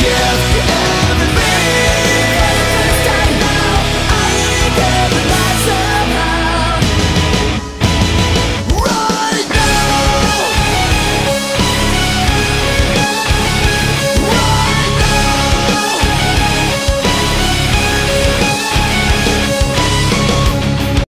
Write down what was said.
Yeah.